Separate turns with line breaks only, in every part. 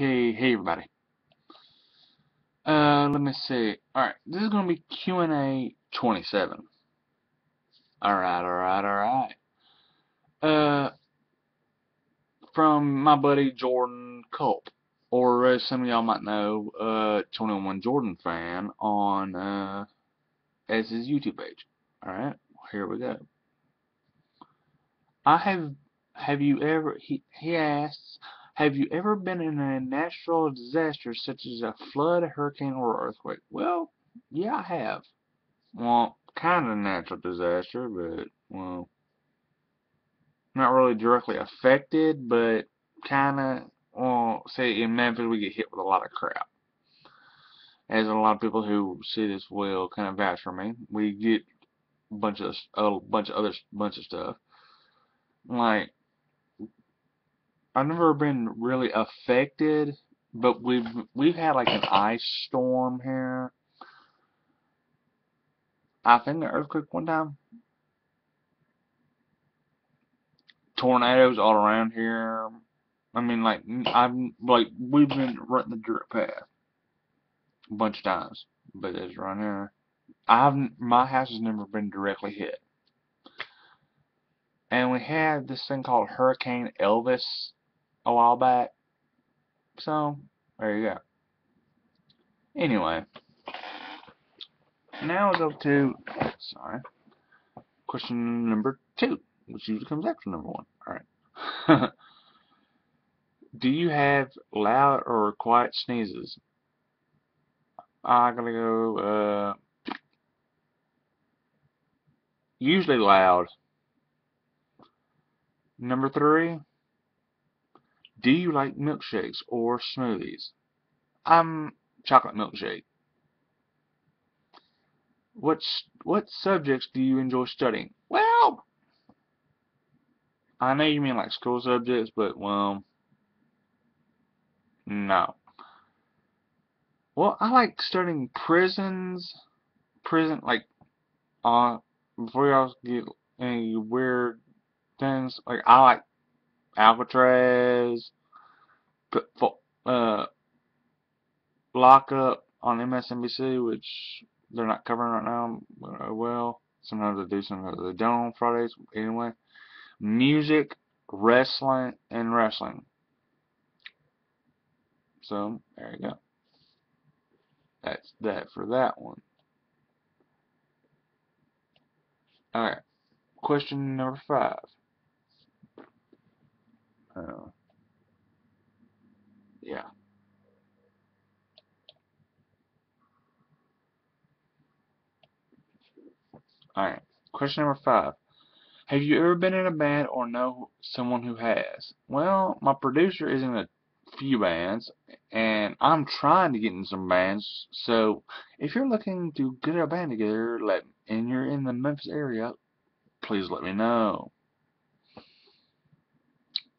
Okay, hey everybody. Uh, let me see. Alright, this is gonna be Q&A 27. Alright, alright, alright. Uh, from my buddy Jordan Culp, or as some of y'all might know, uh, 21 Jordan fan on, uh, as his YouTube page. Alright, here we go. I have, have you ever, he, he asks, have you ever been in a natural disaster such as a flood, a hurricane, or earthquake? Well, yeah, I have. Well, kind of a natural disaster, but, well, not really directly affected, but kind of, well, say in Memphis we get hit with a lot of crap. As a lot of people who see this will kind of vouch for me, we get a bunch of a bunch of other bunch of stuff. Like I've never been really affected, but we've we've had like an ice storm here. I think an earthquake one time. Tornadoes all around here. I mean, like I'm like we've been running the dirt path a bunch of times, but it's right here. I've my house has never been directly hit, and we had this thing called Hurricane Elvis a while back. So, there you go. Anyway, now we'll go to, sorry, question number two, which usually comes after number one. Alright. Do you have loud or quiet sneezes? I'm gonna go, uh, usually loud. Number three, do you like milkshakes or smoothies? I'm chocolate milkshake. What's, what subjects do you enjoy studying? Well, I know you mean like school subjects, but, well, no. Well, I like studying prisons, prison, like, uh, before y'all get any weird things, like, I like Alcatraz, uh, Lockup on MSNBC, which they're not covering right now. Uh, well, sometimes they do, sometimes they don't on Fridays. Anyway, music, wrestling, and wrestling. So there you go. That's that for that one. Alright. Question number five. Uh, yeah. Alright. Question number five. Have you ever been in a band or know someone who has? Well, my producer is in a few bands, and I'm trying to get in some bands. So, if you're looking to get a band together, let and you're in the Memphis area, please let me know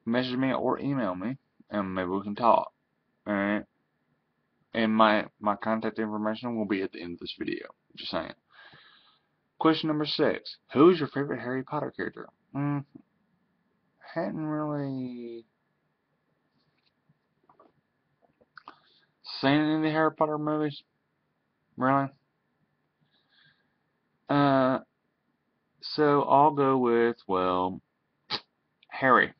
message me or email me and maybe we can talk. Alright? And my, my contact information will be at the end of this video. Just saying. Question number six. Who is your favorite Harry Potter character? Mm, hadn't really seen any of the Harry Potter movies. Really? Uh, so I'll go with, well, Harry.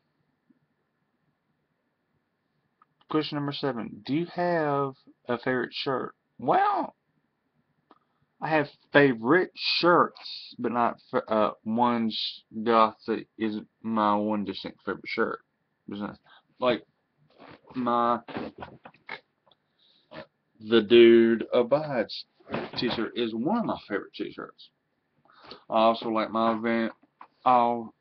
Question number seven. Do you have a favorite shirt? Well, I have favorite shirts, but not uh, one goth that is my one distinct favorite shirt. Like, my The Dude Abides t-shirt is one of my favorite t-shirts. I also like my event. I'll,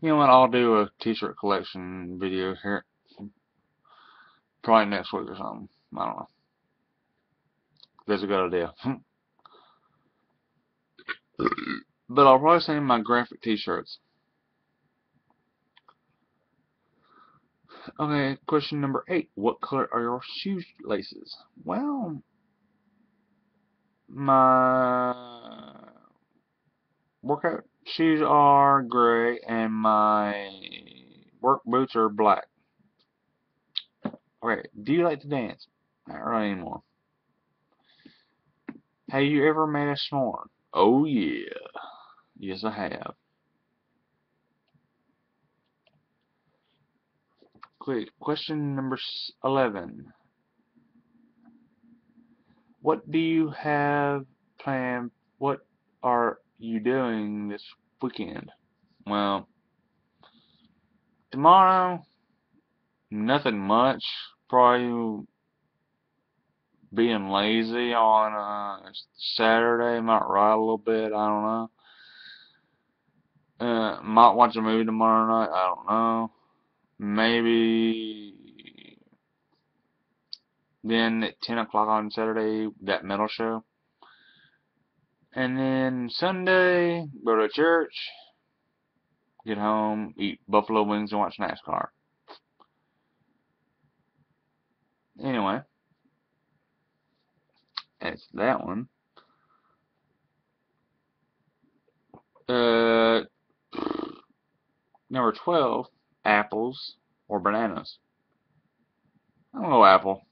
you know what, I'll do a t-shirt collection video here Probably next week or something. I don't know. That's a good idea. but I'll probably send my graphic t-shirts. Okay, question number eight. What color are your shoelaces? Well, my workout shoes are gray and my work boots are black Do you like to dance? Not really anymore. Have you ever made a s'more? Oh yeah. Yes, I have. Quick, question number 11. What do you have planned? What are you doing this weekend? Well, tomorrow, nothing much. Probably being lazy on uh, Saturday. Might ride a little bit. I don't know. Uh, might watch a movie tomorrow night. I don't know. Maybe then at 10 o'clock on Saturday, that metal show. And then Sunday, go to church, get home, eat buffalo wings, and watch NASCAR. Anyway, that's that one. Uh, number 12, apples or bananas. I don't know apple.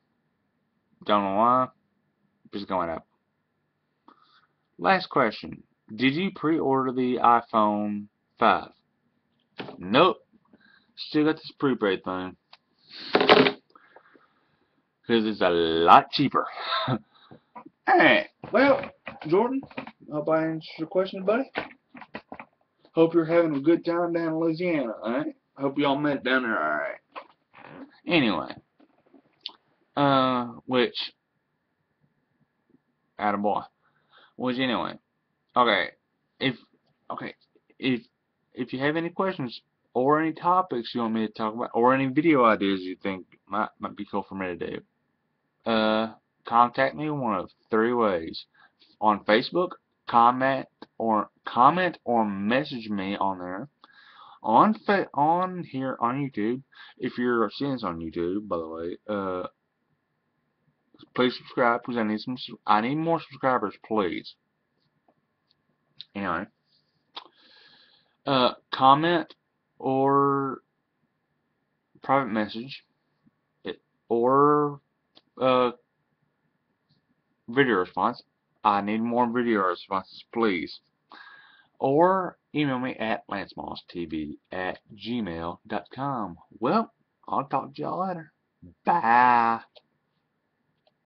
Don't know why. Just going apple. Last question. Did you pre-order the iPhone 5? Nope. Still got this prepaid thing. Because it's a lot cheaper. Alright. Well, Jordan, hope I answered your question, buddy. Hope you're having a good time down in Louisiana, alright? Hope y'all met down there alright. Anyway. Uh, which, Adam boy. Which anyway, okay, if, okay, if, if you have any questions or any topics you want me to talk about, or any video ideas you think might, might be cool for me to do, uh, contact me one of three ways. On Facebook, comment or comment or message me on there. On on here on YouTube, if you're seeing this on YouTube, by the way, uh, Please subscribe because I need some. I need more subscribers, please. Anyway, uh, comment or private message it, or uh, video response. I need more video responses, please. Or email me at lancemosstv at gmail.com. Well, I'll talk to y'all later. Bye.